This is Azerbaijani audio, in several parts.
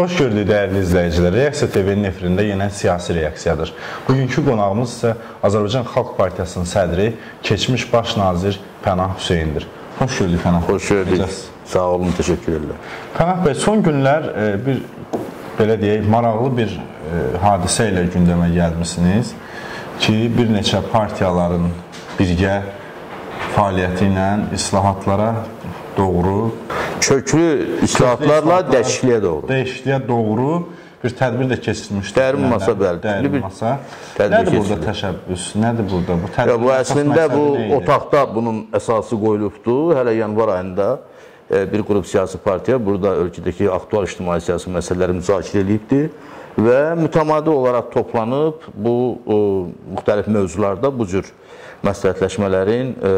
Xoş gördük dəyərli izləyicilər. Reaksiya TV-nin efirində yenə siyasi reaksiyadır. Bugünkü qonağımız isə Azərbaycan Xalq Partiyasının sədri, keçmiş baş nazir Pənah Hüseyndir. Xoş gördük Pənah. Xoş gördük. Sağ olun, təşəkkür edirəm. Pənah bəy, son günlər e, bir belə deyək, maraqlı bir e, hadisə ilə gündəmə gəlmisiniz ki, bir neçə partiyaların birgə fəaliyyəti ilə islahatlara doğru köklü islahatlarla dəyişikliyə doğru. Dəyişikliyə doğru bir tədbir də keçirilmişdi. Dərin masa bəli. Dərin bir masa. Nədir burada təşəbbüs? Nədir burada bu tədbir? Ya, bu əslində bu otaqda bunun əsası qoyulubdu. Hələ yanvar ayında e, bir qrup siyasi partiya burada ölkədəki aktual ictimai siyasi məsələləri müzakirə edibdi və mütəmadi olaraq toplanıb bu o, müxtəlif mövzularda bu cür məsləhətləşmələrin e,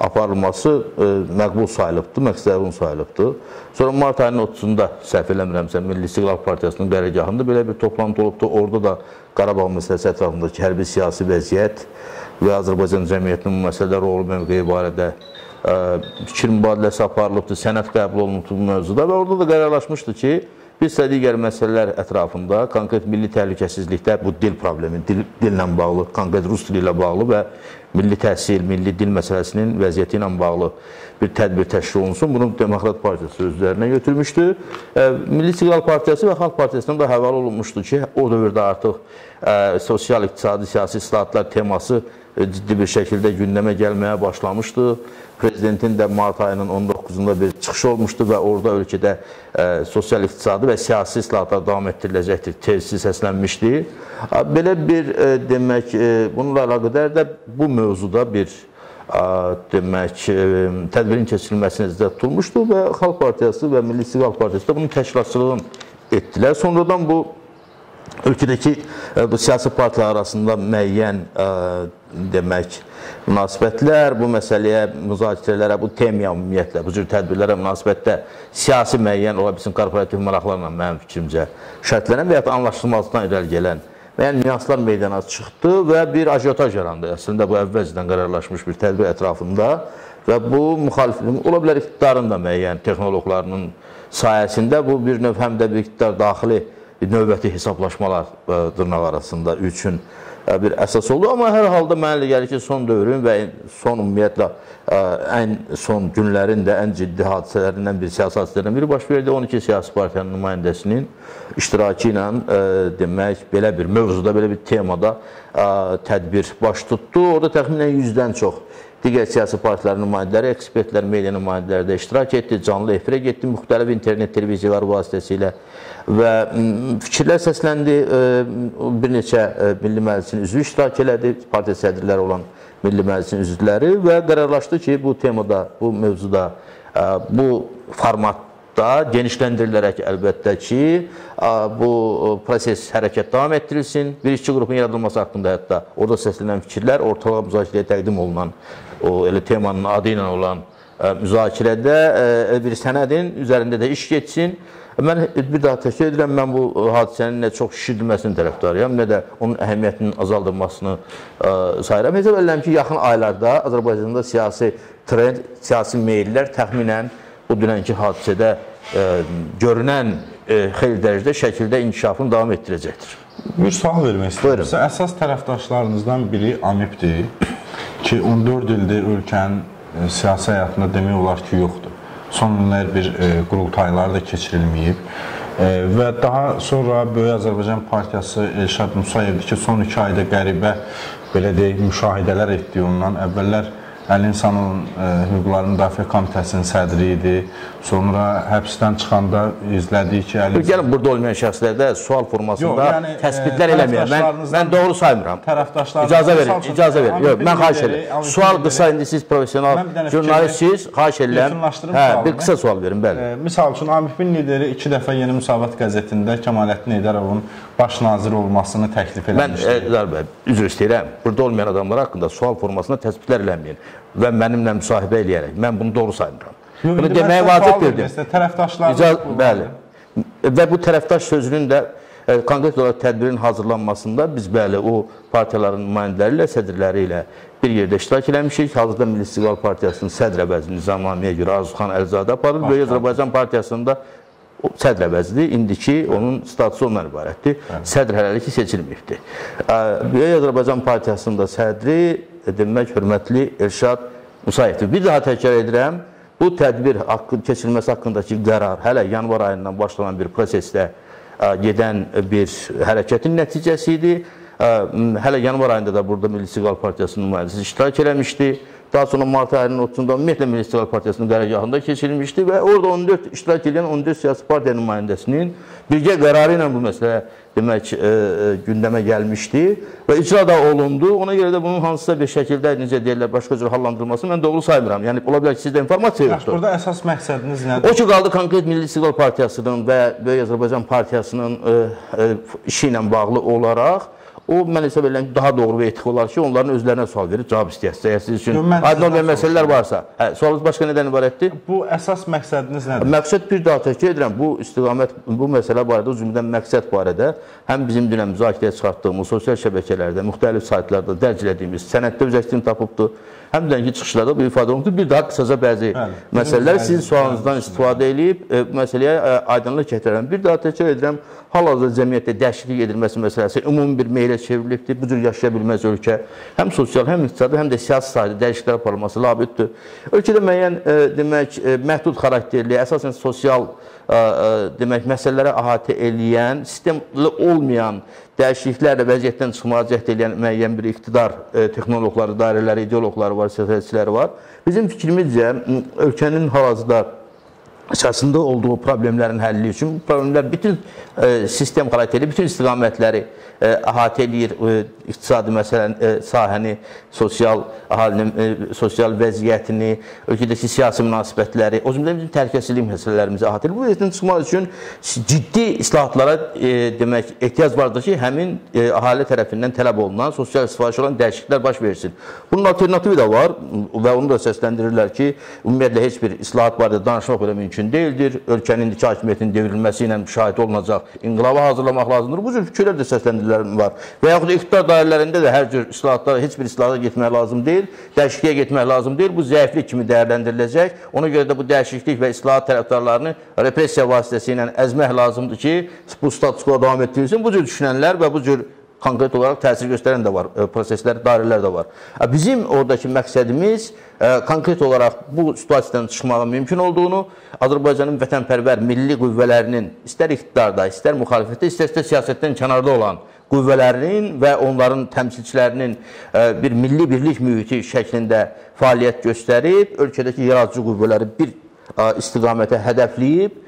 aparılması e, məqbul sayılıbdır, məqsədəvun sayılıbdır. Sonra mart ayının 30-da səhv eləmirəmsə Milli İstiqlal Partiyasının qərargahında belə bir toplantı olubdu. Orada da Qarabağ məsələsi ətrafındakı hərbi siyasi vəziyyət və Azərbaycan cəmiyyətinin bu məsələdə rolu mövqeyi barədə ə, e, fikir mübadiləsi aparılıbdır, sənəd qəbul olunubdur bu mövzuda və orada da qərarlaşmışdı ki, Biz isə digər məsələlər ətrafında, konkret milli təhlükəsizlikdə bu dil problemi, dil, dillə bağlı, konkret rus dili ilə bağlı və milli təhsil, milli dil məsələsinin vəziyyəti ilə bağlı bir tədbir təşkil olunsun. Bunu Demokrat Partiyası özlərinə götürmüşdü. Milli İstiqlal Partiyası və Xalq Partiyasından da həval olunmuşdu ki, o dövrdə artıq ə, sosial, iqtisadi, siyasi islahatlar teması ciddi bir şəkildə gündəmə gəlməyə başlamışdı. Prezidentin də mart ayının 19-unda bir çıxışı olmuşdu və orada ölkədə ə, sosial iqtisadi və siyasi islahatlar davam etdiriləcəkdir tezisi səslənmişdi. Belə bir ə, demək, ə, bununla əlaqədar da bu mövzuda bir ə, demək, ə, tədbirin keçirilməsi nəzərdə tutulmuşdu və Xalq Partiyası və Milli İstiqlal Partiyası da bunun təşkilatçılığını etdilər. Sonradan bu ölkədəki ə, bu siyasi partiyalar arasında müəyyən ə, demək, münasibətlər, bu məsələyə, müzakirələrə, bu temaya ümumiyyətlə, bu cür tədbirlərə münasibətdə siyasi müəyyən ola bilsin korporativ maraqlarla mənim fikrimcə şərtlənən və ya anlaşılmazlıqdan irəli gələn müəyyən nüanslar meydana çıxdı və bir ajotaj yarandı. Əslində bu əvvəlcədən qərarlaşmış bir tədbir ətrafında və bu müxalifin, ola bilər iqtidarın da müəyyən texnoloqlarının sayəsində bu bir növ həm də bir iqtidar daxili növbəti hesablaşmalar dırnaq arasında üçün bir əsas oldu. Amma hər halda mənə elə gəlir ki, son dövrün və son ümumiyyətlə ən son günlərin də ən ciddi hadisələrindən bir siyasi hadisələrdən biri baş verdi. 12 siyasi partiyanın nümayəndəsinin iştirakı ilə demək belə bir mövzuda, belə bir temada tədbir baş tutdu. Orada təxminən 100-dən çox digər siyasi partilərin nümayəndələri, ekspertlər, media nümayəndələri də iştirak etdi, canlı efirə getdi müxtəlif internet televiziyalar vasitəsilə və fikirlər səsləndi. Bir neçə Milli Məclisin üzvü iştirak elədi, partiya sədrləri olan Milli Məclisin üzvləri və qərarlaşdı ki, bu temada, bu mövzuda, bu formatda genişləndirilərək əlbəttə ki, bu proses hərəkət davam etdirilsin. Bir işçi qrupun yaradılması haqqında hətta orada səslənən fikirlər ortalığa müzakirəyə təqdim olunan, o elə temanın adı ilə olan müzakirədə bir sənədin üzərində də iş geçsin Mən bir daha təkrar edirəm, mən bu e, hadisənin nə çox şişirdilməsinin tərəfdarıyam, nə də onun əhəmiyyətinin azaldılmasını e, sayıram. Hesab edirəm ki, yaxın aylarda Azərbaycanda siyasi trend, siyasi meyllər təxminən bu dünənki hadisədə e, görünən xeyli dərəcədə şəkildə inkişafını davam etdirəcəkdir. Bir sual vermək istəyirəm. Əsas tərəfdaşlarınızdan biri Amibdir ki, 14 ildir ölkənin siyasi həyatında demək olar ki, yoxdur son günlər bir e, qurultaylar da keçirilməyib. E, və daha sonra Böyük Azərbaycan Partiyası Elşad Musayevdir ki, son 2 ayda qəribə belə deyək, müşahidələr etdiyi ondan əvvəllər Əli İnsanın e, Hüquqları Müdafiə Komitəsinin sədri idi. Sonra həbsdən çıxanda izlədik ki, Əli Gəlin burada olmayan şəxslərdə sual formasında Yox, yəni, təsbitlər eləməyəm. Mən mən doğru saymıram. Tərəfdaşlar icazə verin, icazə verin. Yox, mən xahiş edirəm. Sual qısa indi siz professional jurnalistsiniz, xahiş edirəm. Hə, bir qısa sual verin, bəli. Ə, misal üçün AMİF-in lideri 2 dəfə Yeni Müsavat qəzetində Kemaləddin Heydərovun baş nazir olmasını təklif eləmişdi. Mən Eldar bəy, üzr istəyirəm. Burada olmayan adamlar haqqında sual formasında təsbitlər eləməyin və mənimlə müsahibə eləyərək. Mən bunu doğru saymıram. Yox, bunu deməyə vacib bildim. Tərəfdaşlarınız bəli. Və bu tərəfdaş sözünün də e, konkret olaraq tədbirin hazırlanmasında biz bəli o partiyaların nümayəndələri ilə, sədrləri ilə bir yerdə iştirak eləmişik. Hazırda Milli İstiqlal Partiyasının sədr əvəzi nizamnaməyə görə Arzuxan Əlizadə aparır. Böyük Azərbaycan Partiyasında sədr əvəzidir. İndiki onun statusu ondan ibarətdir. Sədr hələlik seçilməyibdir. Böyük Azərbaycan Partiyasının da sədri demək hörmətli Elşad Musayevdir. Bir daha təkrar edirəm. Bu tədbir haqqı keçirilməsi haqqındakı qərar hələ yanvar ayından başlanan bir prosesdə gedən bir hərəkətin nəticəsi idi. Hələ yanvar ayında da burada Milli İstiqlal Partiyasının nümayəndəsi iştirak eləmişdi. Daha sonra mart ayının 30-da ümumiyyətlə Milli İstiqlal Partiyasının qərargahında keçirilmişdi və orada 14 iştirak edən 14 siyasi partiya nümayəndəsinin birgə qərarı ilə bu məsələ demək, e, e, gündəmə gəlmişdi və icra da olundu. Ona görə də bunun hansısa bir şəkildə necə deyirlər, başqa cür hallandırılmasını mən doğru saymıram. Yəni ola bilər ki, sizdə informasiya yoxdur. Burada əsas məqsədiniz nədir? O ki qaldı konkret Milli İstiqlal Partiyasının və Böyük Azərbaycan Partiyasının ə, ə, işi ilə bağlı olaraq O mən hesab edirəm daha doğru və etik olar ki, onların özlərinə sual verib cavab istəyəsiz. Əgər siz üçün aydın olmayan məsələlər varsa. Hə, sualınız başqa nədən ibarətdir? Bu əsas məqsədiniz nədir? Məqsəd bir daha təkrar edirəm. Bu istiqamət bu məsələ barədə cümlədən məqsəd barədə həm bizim dünən müzakirəyə çıxartdığımız sosial şəbəkələrdə, müxtəlif saytlarda dərc elədiyimiz sənəddə öz əksini tapıbdı. Həm də ki, çıxışlarda bu ifadə olundu. Bir daha qısaca bəzi Bəli, məsələlər sizin sualınızdan istifadə edib e, məsələyə e, aydınlıq gətirərəm. Bir daha təkrar edirəm, hal-hazırda cəmiyyətdə dəyişiklik edilməsi məsələsi ümumi bir meylə çevrilibdir. Bu cür yaşaya bilməz ölkə. Həm sosial, həm iqtisadi, həm də siyasi sahədə dəyişikliklər aparılması labüddür. Ölkədə müəyyən e, demək e, məhdud xarakterli, əsasən sosial e, demək məsələlərə əhatə eləyən, sistemli olmayan dəyişikliklərlə vəziyyətdən çıxmağa cəhd edən müəyyən bir iqtidar texnoloqları, dairələri, ideoloqları var, siyasətçiləri var. Bizim fikrimizcə ölkənin hal-hazırda əsasında olduğu problemlərin həlli üçün problemlər bütün e, sistem xarakteri, bütün istiqamətləri e, əhatə eləyir. E, iqtisadi məsələn, e, sahəni, sosial əhalinin e, sosial vəziyyətini, ölkədəki siyasi münasibətləri, o cümlədən bütün təhlükəsizlik məsələlərimizi əhatə edir. Bu vəziyyətdən çıxmaq üçün ciddi islahatlara e, demək ehtiyac vardır ki, həmin e, əhali tərəfindən tələb olunan sosial sifariş olan dəyişikliklər baş versin. Bunun alternativi də var və onu da səsləndirirlər ki, ümumiyyətlə heç bir islahat barədə danışmaq belə mümkün mümkün deyildir. Ölkənin indiki hakimiyyətin devrilməsi ilə müşahidə olunacaq inqilaba hazırlamaq lazımdır. Bu cür fikirlər də səsləndirilən var. Və yaxud da iqtidar dairələrində də hər cür islahatlar, heç bir islahata getmək lazım deyil, dəyişikliyə getmək lazım deyil. Bu zəiflik kimi dəyərləndiriləcək. Ona görə də bu dəyişiklik və islahat tərəfdarlarını repressiya vasitəsilə əzmək lazımdır ki, bu status quo davam etdirilsin. Bu cür düşünənlər və bu cür konkret olaraq təsir göstərən də var, e, proseslər, dairələr də var. Bizim oradakı məqsədimiz e, konkret olaraq bu situasiyadan çıxmağın mümkün olduğunu, Azərbaycanın vətənpərvər milli qüvvələrinin istər iqtidarda, istər müxalifətdə, istərsə siyasətdən kənarda olan qüvvələrinin və onların təmsilçilərinin e, bir milli birlik mühiti şəklində fəaliyyət göstərib, ölkədəki yaradıcı qüvvələri bir istiqamətə hədəfləyib,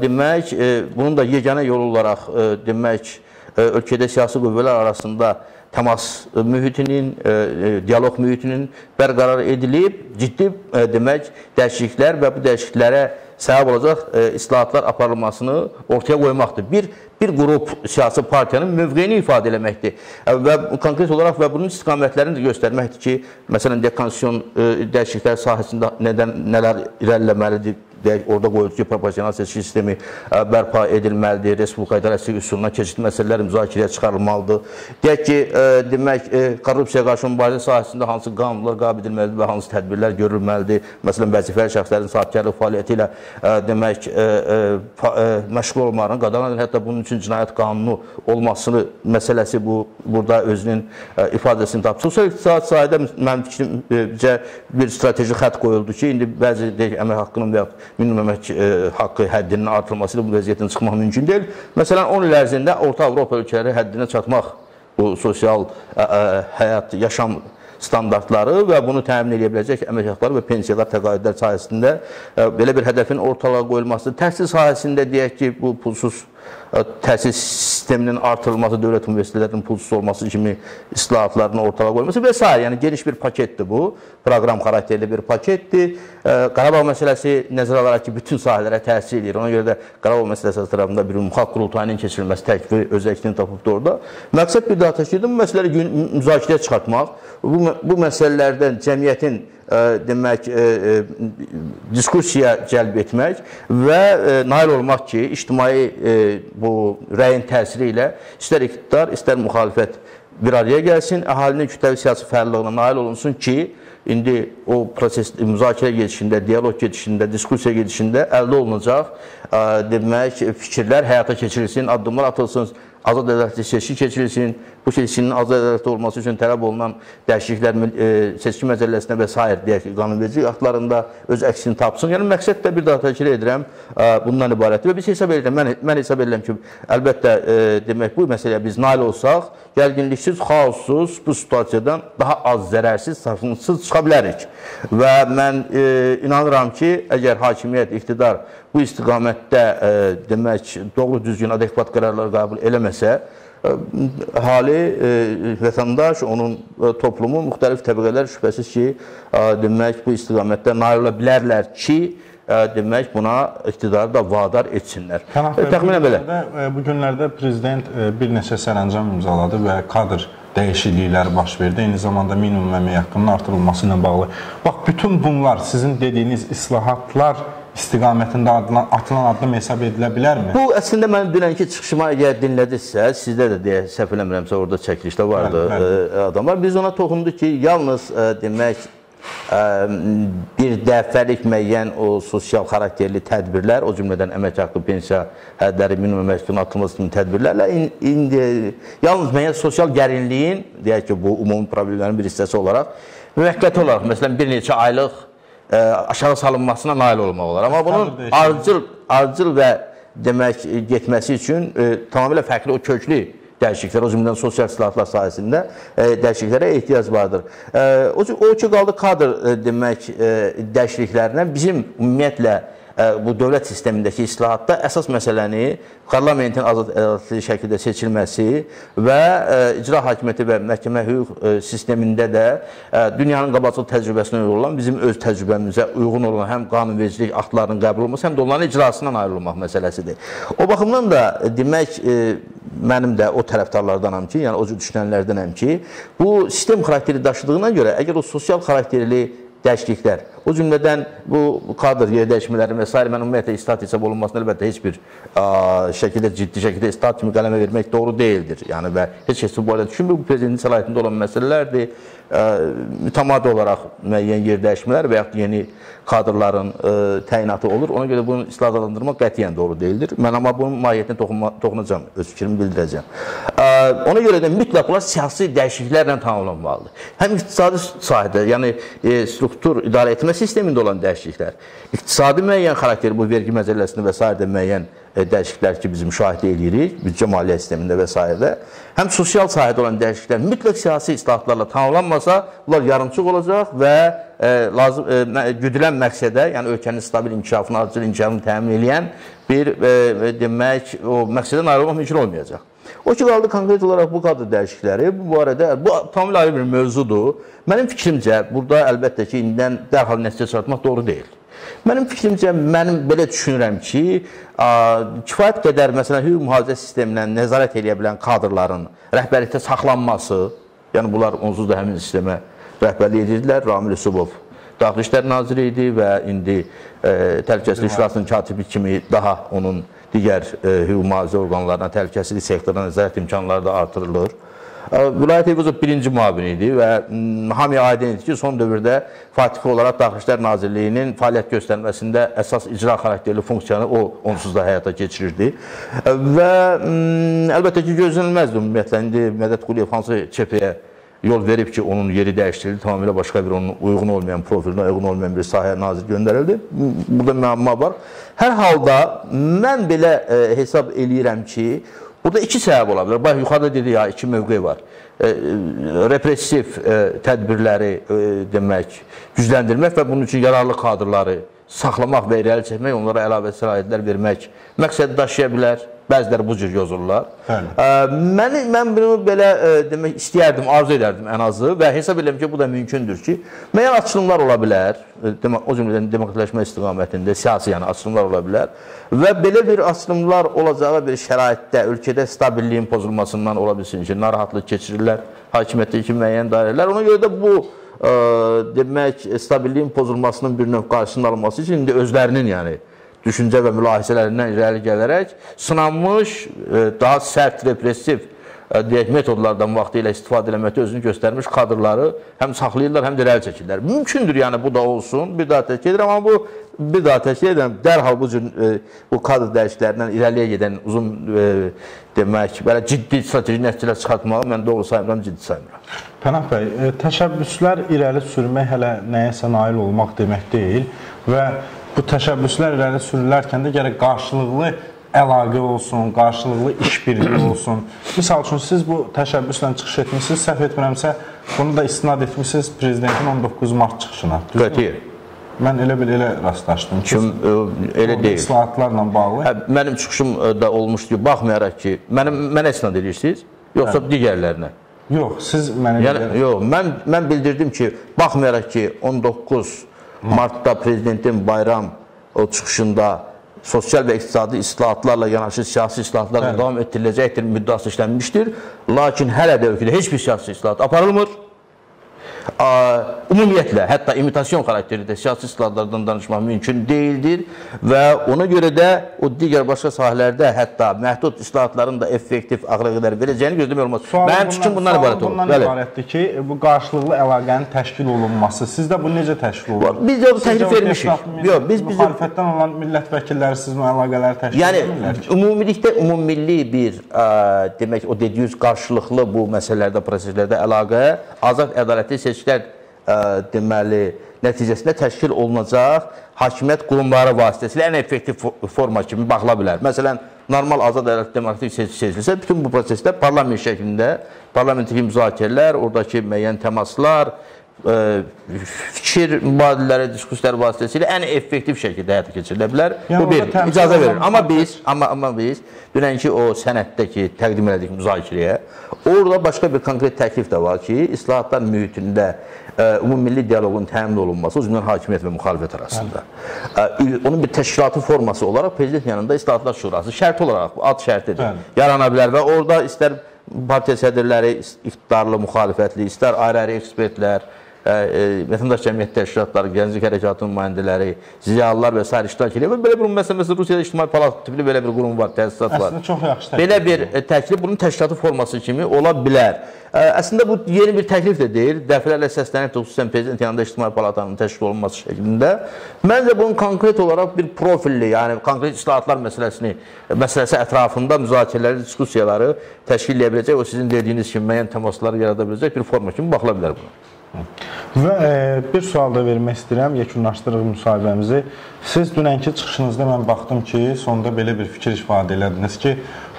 demək, bunun da yeganə yolu olaraq demək, ölkədə siyasi qüvvələr arasında təmas mühitinin, e, e, dialoq mühitinin bərqərar edilib, ciddi e, demək dəyişikliklər və bu dəyişikliklərə səbəb olacaq islahatlar aparılmasını ortaya qoymaqdır. Bir bir qrup siyasi partiyanın mövqeyini ifadə eləməkdir və konkret olaraq və bunun istiqamətlərini də göstərməkdir ki, məsələn, dekonstitusion dəyişikliklər sahəsində nədən nələr irəliləməlidir deyək, orada qoyulur ki, proporsional seçki sistemi ə, bərpa edilməlidir, respublika idarəsi üsuluna keçid məsələləri müzakirəyə çıxarılmalıdır. Deyək ki, ə, demək, ə, korrupsiya qarşı mübarizə sahəsində hansı qanunlar qəbul edilməlidir və hansı tədbirlər görülməlidir? Məsələn, vəzifəli şəxslərin sahibkarlıq fəaliyyəti ilə demək, məşğul olmalarını qadağan. Hətta bunun üçün cinayət qanunu olmasını məsələsi bu burada özünün ifadəsini tapır. Sosial iqtisad sahədə mənim fikrimcə bir strateji xətt qoyuldu ki, indi bəzi deyək, əmək haqqının və minimum e, haqqı həddinin artırılması ilə bu vəziyyətdən çıxmaq mümkün deyil. Məsələn, 10 il ərzində Orta Avropa ölkələri həddinə çatmaq bu sosial ə, ə, həyat, yaşam standartları və bunu təmin edə biləcək əmək haqqları və pensiyalar təqaüdlər sayəsində belə bir hədəfin ortalığa qoyulması. Təhsil sahəsində deyək ki, bu pulsuz təhsil sisteminin artırılması, dövlət universitetlərinin pulsuz olması kimi islahatların ortalığa qoyulması və s. Yəni geniş bir paketdir bu. Proqram xarakterli bir paketdir. Qarabağ məsələsi nəzərə alaraq ki, bütün sahələrə təsir edir. Ona görə də Qarabağ məsələsi ətrafında bir ümumxalq qurultayının keçirilməsi təklifi öz əksini tapıbdı orada. Məqsəd bir daha təşkildir, bu məsələləri müzakirəyə çıxartmaq, bu, bu məsələlərdən cəmiyyətin demək diskussiya cəlb etmək və nail olmaq ki, ictimai bu rəyin təsiri ilə istər iqtidar, istər müxalifət bir araya gəlsin, əhalinin kütləvi siyasi fəallığına nail olunsun ki, indi o proses müzakirə gedişində, dialoq gedişində, diskussiya gedişində əldə olunacaq demək fikirlər həyata keçirilsin, addımlar atılsın azad ədalətli seçki keçirilsin, bu seçkinin azad ədalətli olması üçün tələb olunan dəyişikliklər e, seçki məcəlləsinə və s. deyək ki, qanunverici aktlarında öz əksini tapsın. Yəni məqsəd də bir daha təkrar edirəm, e, bundan ibarətdir və biz hesab edirəm, mən, mən hesab edirəm ki, əlbəttə e, demək bu məsələyə biz nail olsaq, gərginliksiz, xaossuz bu situasiyadan daha az zərərsiz, sarsıntısız çıxa bilərik. Və mən e, inanıram ki, əgər hakimiyyət, iqtidar bu istiqamətdə e, demək doğru düzgün adekvat qərarlar qəbul eləməsə, e, hali e, vətəndaş, onun e, toplumu, müxtəlif təbəqələr şübhəsiz ki, e, demək bu istiqamətdə nail ola bilərlər ki, e, demək buna iqtidarı da vadar etsinlər. Pənah e, təxminən belə. Bu günlərdə prezident e, bir neçə sərəncam imzaladı və kadr dəyişiklikləri baş verdi. Eyni zamanda minimum əmək haqqının artırılması ilə bağlı. Bax, bütün bunlar sizin dediyiniz islahatlar istiqamətində adılan, atılan addım hesab edilə bilərmi? Bu əslində mən dünənki çıxışıma əgər dinlədisə, sizdə də deyə səhv eləmirəmsə orada çəkilişdə vardı bəli, bəli. Adamlar. Biz ona toxunduq ki, yalnız demək bir dəfəlik müəyyən o sosial xarakterli tədbirlər, o cümlədən əmək haqqı, pensiya hədləri, minimum əmək haqqının artırılması kimi tədbirlərlə indi yalnız müəyyən sosial gərinliyin, deyək ki, bu ümumi problemlərin bir hissəsi olaraq müvəqqəti olaraq, məsələn, bir neçə aylıq ə, aşağı salınmasına nail olmaq olar. Amma bunun ardıcıl, ardıcıl və demək getməsi üçün ə, tamamilə fərqli o köklü dəyişikliklər, o cümlədən sosial islahatlar sahəsində ə, dəyişikliklərə ehtiyac vardır. Ə, o, o ki qaldı kadr ə, demək ə, dəyişikliklərinə bizim ümumiyyətlə bu dövlət sistemindəki islahatda əsas məsələni parlamentin azad şəkildə seçilməsi və icra hakimiyyəti və məhkəmə hüquq sistemində də dünyanın qabaqcıl təcrübəsinə uyğun olan bizim öz təcrübəmizə uyğun olan həm qanunvericilik aktlarının qəbul olması, həm də onların icrasından ayrılmaq məsələsidir. O baxımdan da demək mənim də o tərəfdarlardanam ki, yəni o cür düşünənlərdənəm ki, bu sistem xarakteri daşıdığına görə əgər o sosial xarakterli dəyişikliklər. O cümlədən bu kadr yer dəyişmələri və s. mən ümumiyyətlə istat hesab olunmasını əlbəttə heç bir ə, şəkildə ciddi şəkildə istat kimi qələmə vermək doğru deyildir. Yəni və heç kəs bu barədə düşünmür. Bu prezidentin səlahiyyətində olan məsələlərdir. Mütəmadi olaraq müəyyən yer dəyişmələr və yaxud yeni kadrların ə, təyinatı olur. Ona görə bunu islahatlandırmaq qətiyyən doğru deyildir. Mən amma bunun mahiyyətinə toxunma, toxunacağam, öz fikrimi bildirəcəm. Ə, ona görə də mütləq olaraq siyasi dəyişikliklərlə tamamlanmalıdır. Həm iqtisadi sahədə, yəni e, struktur idarə etmə sistemində olan dəyişikliklər, iqtisadi müəyyən xarakteri bu vergi məcəlləsində və s. müəyyən e, dəyişikliklər ki, biz müşahidə edirik, büdcə maliyyə sistemində və s. həm sosial sahədə olan dəyişikliklər mütləq siyasi islahatlarla tamamlanmasa, bunlar yarımçıq olacaq və e, lazım e, güdülən məqsədə, yəni ölkənin stabil inkişafını, ardıcıl inkişafını təmin edən bir e, demək o məqsədən ayrılmaq mümkün olmayacaq. O ki qaldı konkret olaraq bu kadr dəyişiklikləri bu barədə bu tamamilə ayrı bir mövzudur. Mənim fikrimcə burada əlbəttə ki, indidən dərhal nəticə çıxartmaq doğru deyil. Mənim fikrimcə mənim belə düşünürəm ki, kifayət qədər məsələn hüquq mühafizə sisteminə nəzarət edə bilən kadrların rəhbərlikdə saxlanması, yəni bunlar onsuz da həmin sistemə rəhbərlik edirdilər. Ramil Yusubov Daxili İşlər Naziri idi və indi e, Təhlükəsizlik Şurasının katibi kimi daha onun digər e, hüquq mühafizə orqanlarına, təhlükəsizlik sektoruna nəzarət imkanları da artırılır. Vilayət Eyvazov birinci müavin idi və hamıya aydın idi ki, son dövrdə Fatihi olaraq Daxili İşlər Nazirliyinin fəaliyyət göstərməsində əsas icra xarakterli funksiyanı o onsuz da həyata keçirirdi. Və əlbəttə ki, gözlənilməzdir ümumiyyətlə indi Mədət Quliyev hansı çepəyə yol verib ki, onun yeri dəyişdirildi, tamamilə başqa bir onun uyğun olmayan profilinə uyğun olmayan bir sahəyə nazir göndərildi. Burada müəmma var. Hər halda mən belə hesab eləyirəm ki, burada iki səbəb ola bilər. Bax yuxarıda dedi ya, iki mövqe var. E, repressiv e, tədbirləri e, demək, gücləndirmək və bunun üçün yararlı kadrları saxlamaq və irəli çəkmək, onlara əlavə səlahiyyətlər vermək məqsəd daşıya bilər. Bəziləri bu cür yazırlar. Mən mən bunu belə ə, demək istəyərdim, arzu edərdim ən azı və hesab edirəm ki, bu da mümkündür ki, müəyyən açılımlar ola bilər. Demək o cümlədən demokratlaşma istiqamətində siyasi yəni açılımlar ola bilər və belə bir açılımlar olacağı bir şəraitdə ölkədə stabilliyin pozulmasından ola bilsin ki, narahatlıq keçirirlər hakimiyyətdəki müəyyən dairələr. Ona görə də bu demək stabilliyin pozulmasının bir növ qarşısının alınması üçün indi özlərinin yəni düşüncə və mülahizələrindən irəli gələrək sınanmış, e, daha sərt repressiv deyək metodlardan vaxtı ilə istifadə etməkdə özünü göstərmiş kadrları həm saxlayırlar, həm də irəli çəkirlər. Mümkündür, yəni bu da olsun. Bir daha təkid edirəm, amma bu bir daha təkid edirəm. Dərhal bu cür e, bu kadr dəyişikliklərindən irəliyə gedən uzun e, demək, belə ciddi strateji nəticələr çıxartmağı mən doğru saymıram, ciddi saymıram. Pənah bəy, e, təşəbbüslər irəli sürmək hələ nəyəsə nail olmaq demək deyil və bu təşəbbüslər irəli sürülərkən də gərək qarşılıqlı əlaqə olsun, qarşılıqlı işbirliyi olsun. Məsəl üçün siz bu təşəbbüslə çıxış etmisiniz, səhv etmirəmsə, bunu da istinad etmisiniz prezidentin 19 mart çıxışına. Qətiyyən. Mən elə bil elə rastlaşdım. Kim ə, elə deyil. İslahatlarla bağlı. Hə, mənim çıxışım da olmuşdu baxmayaraq ki, mənim mənə istinad edirsiniz, yoxsa hə. digərlərinə? Yox, siz mənə yəni, yox, mən mən bildirdim ki, baxmayaraq ki, 19 martda prezidentin bayram o çıxışında sosial və iqtisadi islahatlarla yanaşı siyasi islahatlar davam etdiriləcəkdir, müddəası işlənmişdir. Lakin hələ də ölkədə heç bir siyasi islahat aparılmır ümumiyyətlə, hətta imitasyon xarakterində siyasi islahatlardan danışmaq mümkün deyildir və ona görə də o digər başqa sahələrdə hətta məhdud islahatların da effektiv axıra qədər verəcəyini gözləmək olmaz. Sual Mənim fikrim bundan ibarət olur. Bundan Bəli. ibarətdir ki, bu qarşılıqlı əlaqənin təşkil olunması. Sizdə bu necə təşkil olunur? Biz də təklif vermişik. Yox, biz biz müxalifətdən olan millət vəkilləri siz bu əlaqələri təşkil yəni, edirlər ki. Yəni ümumilikdə ümummilli bir ə, demək o dediyiniz qarşılıqlı bu məsələlərdə, proseslərdə əlaqə azad ədalətli seçki seçkilər ə, e, deməli nəticəsində təşkil olunacaq hakimiyyət qurumları vasitəsilə ən effektiv forma kimi baxıla bilər. Məsələn, normal azad ədalət demokratik seçki seçilsə, bütün bu prosesdə parlament şəklində parlamentdəki müzakirələr, oradakı müəyyən təmaslar, fikir mübadilələri, diskussiyalar vasitəsilə ən effektiv şəkildə həyata keçirilə bilər. Yəni, bu bir icazə verir. Amma biz, amma amma biz dünənki o sənətdəki təqdim elədik müzakirəyə, orada başqa bir konkret təklif də var ki, islahatlar mühitində ə, ümummilli dialoqun təmin olunması, o cümlədən hakimiyyət və müxalifət arasında. Ə, onun bir təşkilatı forması olaraq prezident yanında İslahatlar Şurası şərt olaraq ad şərtidir. Bəli. Yarana bilər və orada istər partiya sədrləri iqtidarlı, müxalifətli, istər ayrı-ayrı ekspertlər, vətəndaş cəmiyyət təşkilatları, gənclik hərəkatının nümayəndələri, ziyalılar və s. iştirak edir. Və belə bir məsələ, məsələn, Rusiyada İctimai Palat tipli belə bir qurum var, təsisat var. Əslində çox yaxşı təklif. Belə bir təklif bunun təşkilatı forması kimi ola bilər. Əslində bu yeni bir təklif də deyil. Dəfələrlə səslənib xüsusən prezident yanında İctimai Palatanın təşkil olunması şəklində. Məncə bunun konkret olaraq bir profilli, yəni konkret islahatlar məsələsini məsələsi ətrafında müzakirələri, diskussiyaları təşkil edə biləcək, o sizin dediyiniz kimi müəyyən təmasları yarada biləcək bir forma kimi baxıla bilər buna. Və e, bir sual da vermək istəyirəm, yekunlaşdırırıq müsahibəmizi. Siz dünənki çıxışınızda mən baxdım ki, sonda belə bir fikir ifadə elədiniz ki,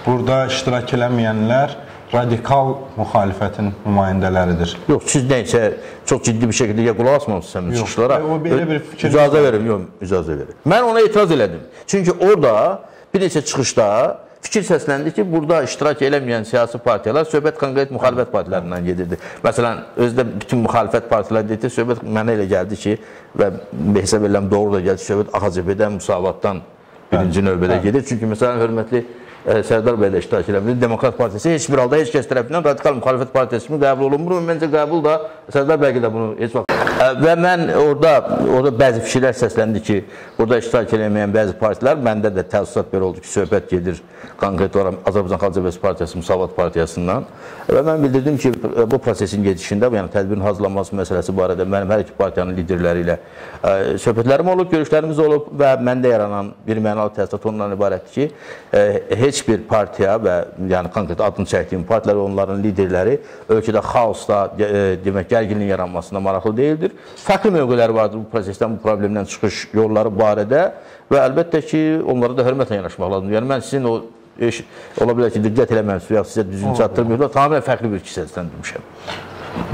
burada iştirak eləməyənlər radikal müxalifətin nümayəndələridir. Yox, siz nə isə çox ciddi bir şəkildə qulaq asmamısınız həmin çıxışlara. O belə bir fikir. İcazə verin, yox, icazə verin. Mən ona etiraz elədim. Çünki orada bir neçə çıxışda fikir səsləndi ki, burada iştirak eləməyən siyasi partiyalar söhbət konkret müxalifət partilərindən gedirdi. Məsələn, özdə bütün müxalifət partiyaları dedi, söhbət mənə elə gəldi ki, və hesab edirəm doğru da gəldi, söhbət AXCP-dən, müsavatdan birinci növbədə gedir. Çünki məsələn, hörmətli ə, Sərdar bəy də iştirak eləmir. Demokrat Partiyası heç bir halda heç kəs tərəfindən radikal müxalifət partiyası kimi qəbul olunmur. Məncə qəbul da Sərdar bəy də bunu heç vaxt Və mən orada orada bəzi fikirlər səsləndi ki, burada iştirak etməyən bəzi partilər, məndə də təəssürat belə oldu ki, söhbət gedir konkret olaraq Azərbaycan Xalq Cəbhəsi Partiyası, Müsavat Partiyasından və mən bildirdim ki, bu prosesin gedişində, yəni tədbirin hazırlanması məsələsi barədə mənim hər iki partiyanın liderləri ilə söhbətlərim olub, görüşlərimiz olub və məndə yaranan bir mənalı təəssürat ondan ibarətdir ki, heç bir partiya və yəni konkret adını çəkdiyim partilər və onların liderləri ölkədə xaosda, demək, gərginliyin yaranmasına maraqlı deyildir. Fərqli mövqeləri vardır bu prosesdən, bu problemdən çıxış yolları barədə və əlbəttə ki, onlara da hörmətlə yanaşmaq lazımdır. Yəni mən sizin o eş, ola bilər ki, diqqət eləməmişsiniz, ya sizə düzgün çatdırmıyordum. Tamamilə fərqli bir kisədən demişəm.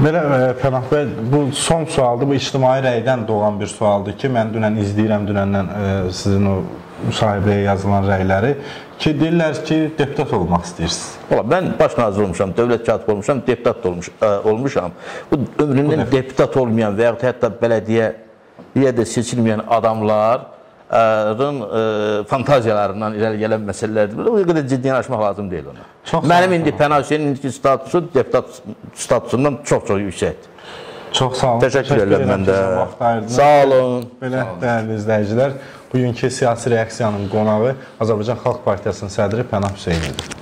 Belə e, Pənah bəy, bu son sualdır. Bu ictimai rəydən doğan bir sualdır ki, mən dünən izləyirəm dünəndən e, sizin o müsahibəyə yazılan rəyləri ki, deyirlər ki, deputat olmaq istəyirsiniz. Valla mən baş nazir olmuşam, dövlət katibi olmuşam, deputat da olmuş, ə, olmuşam. Bu ömründən bu deputat olmayan və yaxud hətta bələdiyyə də seçilməyən adamlar ın ə, fantaziyalarından irəli gələn məsələlərdir. O qədər ciddi yanaşmaq lazım deyil ona. Çox Mənim indi Pənah Hüseynin indiki statusu deputat statusundan çox-çox yüksəkdir. Çox sağ olun. Təşəkkür edirəm mən də. Sağ olun. Belə dəyərli izləyicilər, bugünkü siyasi reaksiyanın qonağı Azərbaycan Xalq Partiyasının sədri Pənah Hüseyn idi.